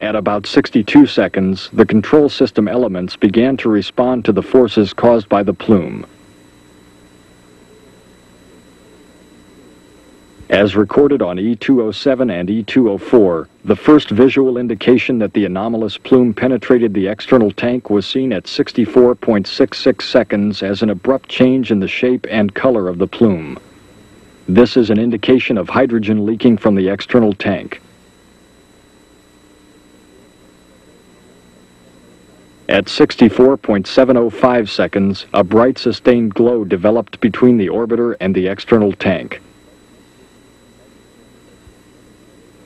At about 62 seconds, the control system elements began to respond to the forces caused by the plume. As recorded on E207 and E204, the first visual indication that the anomalous plume penetrated the external tank was seen at 64.66 seconds as an abrupt change in the shape and color of the plume. This is an indication of hydrogen leaking from the external tank. At 64.705 seconds, a bright sustained glow developed between the orbiter and the external tank.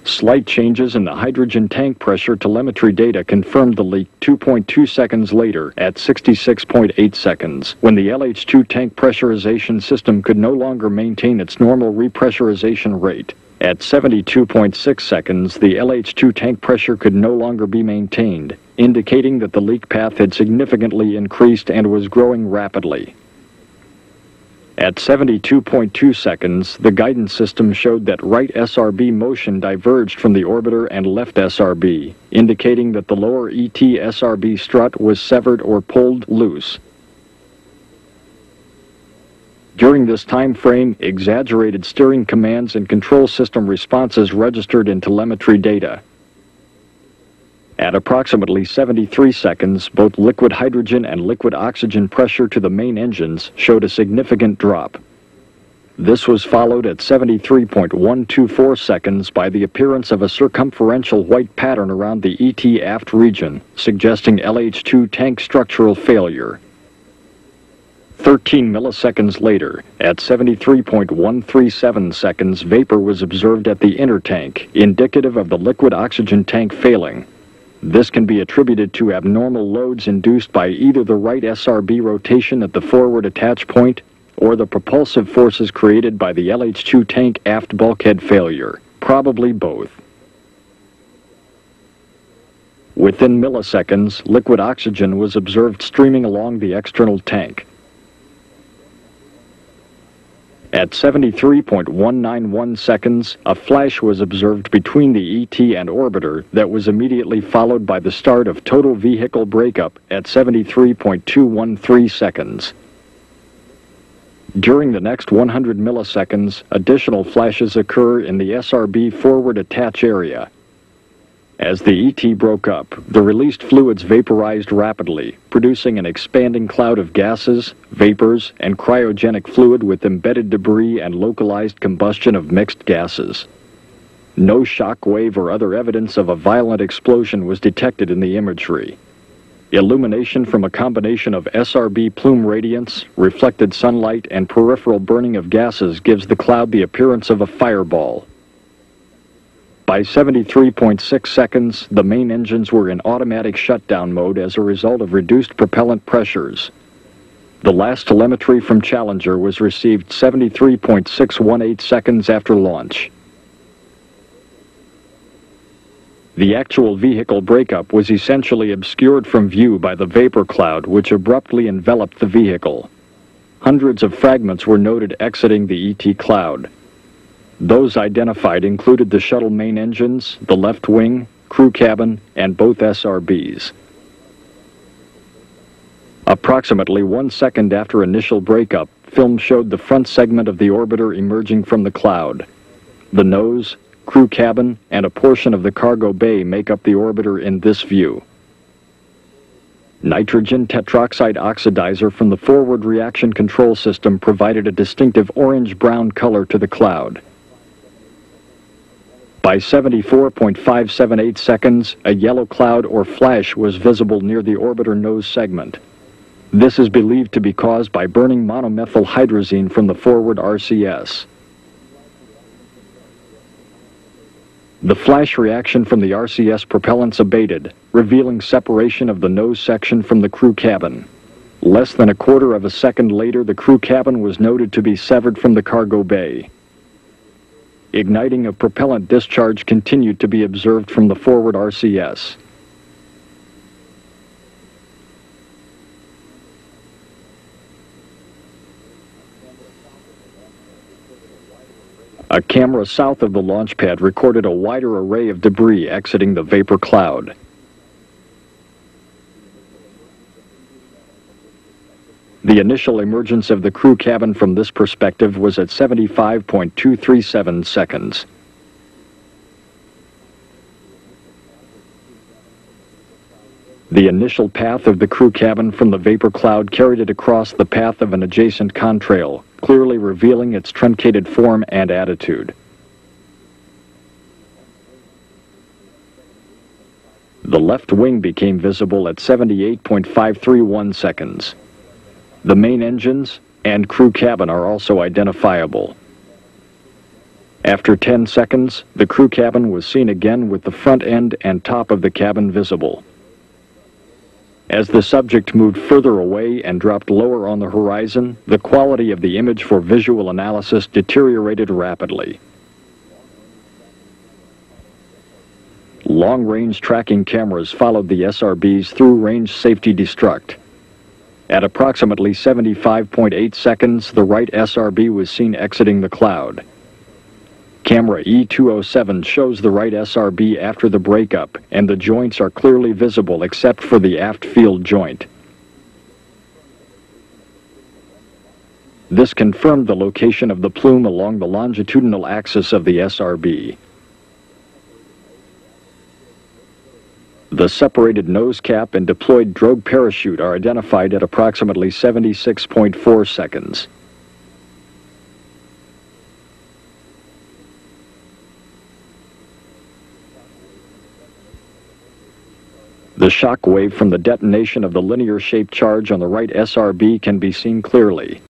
Slight changes in the hydrogen tank pressure telemetry data confirmed the leak 2.2 seconds later at 66.8 seconds, when the LH2 tank pressurization system could no longer maintain its normal repressurization rate. At 72.6 seconds, the LH2 tank pressure could no longer be maintained, indicating that the leak path had significantly increased and was growing rapidly. At 72.2 seconds, the guidance system showed that right SRB motion diverged from the orbiter and left SRB, indicating that the lower ET SRB strut was severed or pulled loose. During this time frame, exaggerated steering commands and control system responses registered in telemetry data. At approximately 73 seconds, both liquid hydrogen and liquid oxygen pressure to the main engines showed a significant drop. This was followed at 73.124 seconds by the appearance of a circumferential white pattern around the ET aft region, suggesting LH2 tank structural failure. 13 milliseconds later, at 73.137 seconds, vapor was observed at the inner tank, indicative of the liquid oxygen tank failing. This can be attributed to abnormal loads induced by either the right SRB rotation at the forward attach point or the propulsive forces created by the LH2 tank aft bulkhead failure, probably both. Within milliseconds, liquid oxygen was observed streaming along the external tank. At 73.191 seconds, a flash was observed between the ET and orbiter that was immediately followed by the start of total vehicle breakup at 73.213 seconds. During the next 100 milliseconds, additional flashes occur in the SRB forward attach area, as the ET broke up, the released fluids vaporized rapidly, producing an expanding cloud of gases, vapors, and cryogenic fluid with embedded debris and localized combustion of mixed gases. No shock wave or other evidence of a violent explosion was detected in the imagery. Illumination from a combination of SRB plume radiance, reflected sunlight, and peripheral burning of gases gives the cloud the appearance of a fireball. By 73.6 seconds, the main engines were in automatic shutdown mode as a result of reduced propellant pressures. The last telemetry from Challenger was received 73.618 seconds after launch. The actual vehicle breakup was essentially obscured from view by the vapor cloud which abruptly enveloped the vehicle. Hundreds of fragments were noted exiting the ET cloud. Those identified included the shuttle main engines, the left wing, crew cabin, and both SRBs. Approximately one second after initial breakup, film showed the front segment of the orbiter emerging from the cloud. The nose, crew cabin, and a portion of the cargo bay make up the orbiter in this view. Nitrogen tetroxide oxidizer from the forward reaction control system provided a distinctive orange-brown color to the cloud. By 74.578 seconds, a yellow cloud or flash was visible near the orbiter nose segment. This is believed to be caused by burning monomethyl hydrazine from the forward RCS. The flash reaction from the RCS propellants abated, revealing separation of the nose section from the crew cabin. Less than a quarter of a second later, the crew cabin was noted to be severed from the cargo bay. Igniting of propellant discharge continued to be observed from the forward RCS. A camera south of the launch pad recorded a wider array of debris exiting the vapor cloud. The initial emergence of the crew cabin from this perspective was at 75.237 seconds. The initial path of the crew cabin from the vapor cloud carried it across the path of an adjacent contrail, clearly revealing its truncated form and attitude. The left wing became visible at 78.531 seconds. The main engines and crew cabin are also identifiable. After 10 seconds, the crew cabin was seen again with the front end and top of the cabin visible. As the subject moved further away and dropped lower on the horizon, the quality of the image for visual analysis deteriorated rapidly. Long-range tracking cameras followed the SRBs through range safety destruct. At approximately 75.8 seconds, the right SRB was seen exiting the cloud. Camera E207 shows the right SRB after the breakup, and the joints are clearly visible except for the aft field joint. This confirmed the location of the plume along the longitudinal axis of the SRB. The separated nose cap and deployed drogue parachute are identified at approximately 76.4 seconds. The shock wave from the detonation of the linear-shaped charge on the right SRB can be seen clearly.